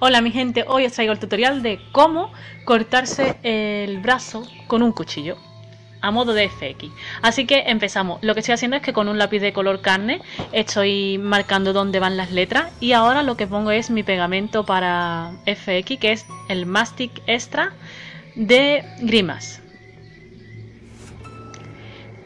Hola mi gente, hoy os traigo el tutorial de cómo cortarse el brazo con un cuchillo a modo de FX. Así que empezamos. Lo que estoy haciendo es que con un lápiz de color carne estoy marcando dónde van las letras y ahora lo que pongo es mi pegamento para FX que es el Mastic Extra de Grimas.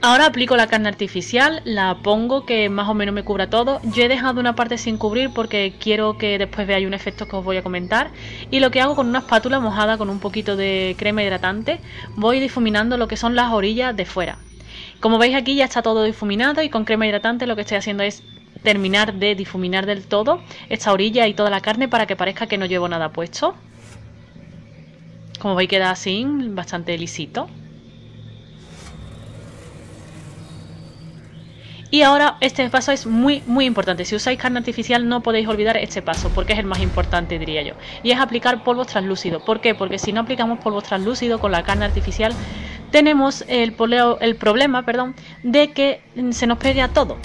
Ahora aplico la carne artificial, la pongo que más o menos me cubra todo. Yo he dejado una parte sin cubrir porque quiero que después veáis un efecto que os voy a comentar. Y lo que hago con una espátula mojada con un poquito de crema hidratante, voy difuminando lo que son las orillas de fuera. Como veis aquí ya está todo difuminado y con crema hidratante lo que estoy haciendo es terminar de difuminar del todo esta orilla y toda la carne para que parezca que no llevo nada puesto. Como veis queda así, bastante lisito. Y ahora este paso es muy muy importante. Si usáis carne artificial no podéis olvidar este paso porque es el más importante diría yo. Y es aplicar polvos translúcidos. ¿Por qué? Porque si no aplicamos polvos translúcidos con la carne artificial tenemos el, problema perdón, de que se nos pegue a todo.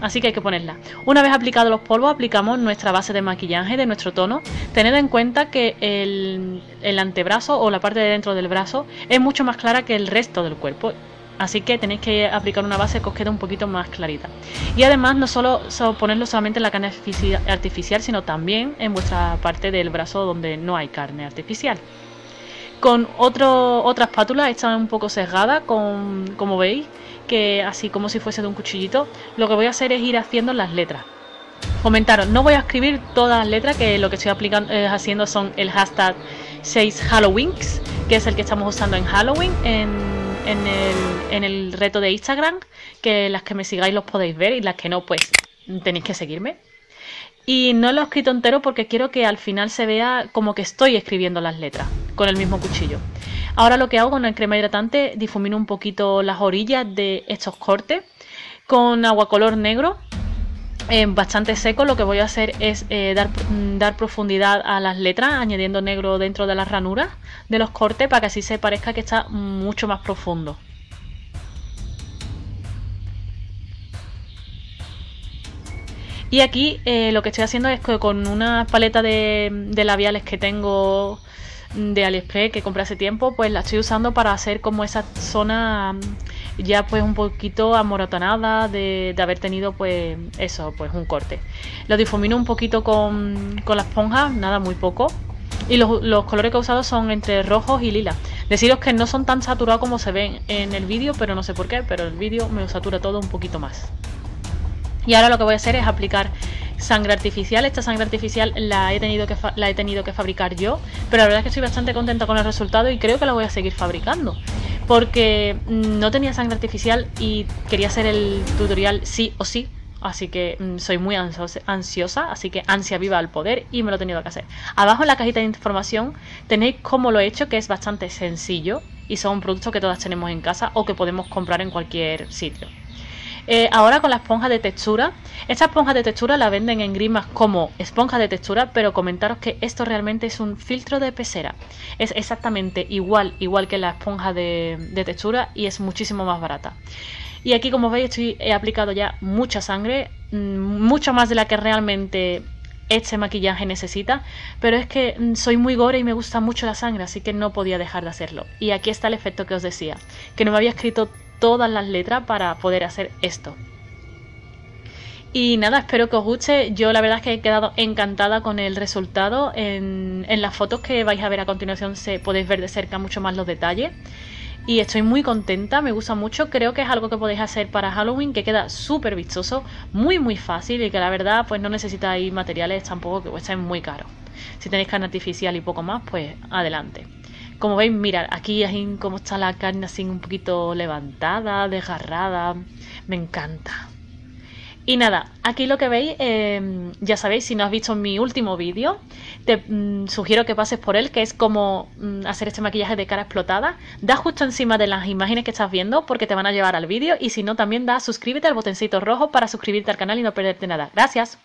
Así que hay que ponerla. Una vez aplicados los polvos, aplicamos nuestra base de maquillaje de nuestro tono. Tened en cuenta que el, el antebrazo o la parte de dentro del brazo es mucho más clara que el resto del cuerpo Así que tenéis que aplicar una base que os quede un poquito más clarita. Y además no solo, ponerlo solamente en la carne artificial, sino también en vuestra parte del brazo donde no hay carne artificial. Con otro, otra espátula, esta un poco sesgada, con, como veis, que así como si fuese de un cuchillito, lo que voy a hacer es ir haciendo las letras. Comentaros, no voy a escribir todas las letras, que lo que estoy aplicando, eh, haciendo son el hashtag 6 Halloweens, que es el que estamos usando en Halloween, en en el, en el reto de Instagram, que las que me sigáis los podéis ver y las que no, pues tenéis que seguirme. Y no lo he escrito entero porque quiero que al final se vea como que estoy escribiendo las letras con el mismo cuchillo. Ahora lo que hago con el crema hidratante, difumino un poquito las orillas de estos cortes con agua color negro bastante seco lo que voy a hacer es eh, dar, mm, dar, profundidad a las letras añadiendo negro dentro de las ranuras de los cortes para que así se parezca que está mucho más profundo. Y aquí eh, lo que estoy haciendo es que con una paleta de, de labiales que tengo de Aliexpress que compré hace tiempo pues la estoy usando para hacer como esa zona ya pues un poquito amoratonada de, haber tenido pues eso, pues un corte. Lo difumino un poquito con, con la esponja, nada muy poco. Y los, los, colores que he usado son entre rojos y lila. Deciros que no son tan saturados como se ven en el vídeo, pero no sé por qué, pero el vídeo me satura todo un poquito más. Y ahora lo que voy a hacer es aplicar sangre artificial. Esta sangre artificial la he tenido que, la he tenido que fabricar yo, pero la verdad es que estoy bastante contenta con el resultado y creo que la voy a seguir fabricando. Porque no tenía sangre artificial y quería hacer el tutorial sí o sí. Así que mm, soy muy ansiosa, así que ansia viva al poder y me lo he tenido que hacer. Abajo en la cajita de información tenéis cómo lo he hecho, que es bastante sencillo y son productos que todas tenemos en casa o que podemos comprar en cualquier sitio. Eh, ahora con la esponja de textura. Esta esponja de textura la venden en Grimas como esponja de textura, pero comentaros que esto realmente es un filtro de pecera. Es exactamente igual, igual que la esponja de, textura y es muchísimo más barata. Y aquí como veis estoy, he aplicado ya mucha sangre, mm, mucha más de la que realmente este maquillaje necesita, pero es que mm, soy muy gore y me gusta mucho la sangre, así que no podía dejar de hacerlo. Y aquí está el efecto que os decía, que no me había escrito todas las letras para poder hacer esto. Y nada, espero que os guste. Yo la verdad es que he quedado encantada con el resultado. En, las fotos que vais a ver a continuación se podéis ver de cerca mucho más los detalles. Y estoy muy contenta, me gusta mucho. Creo que es algo que podéis hacer para Halloween, que queda súper vistoso, muy muy fácil y que la verdad pues no necesitáis materiales tampoco que cuesten muy caro. Si tenéis carne artificial y poco más, pues adelante. Como veis, mirad, aquí así como está la carne así un poquito levantada, desgarrada. Me encanta. Y nada, aquí lo que veis, em, ya sabéis, si no has visto mi último vídeo, te mm, sugiero que pases por él, que es como mm, hacer este maquillaje de cara explotada. Da justo encima de las imágenes que estás viendo porque te van a llevar al vídeo y si no, también da suscríbete al botoncito rojo para suscribirte al canal y no perderte nada. Gracias.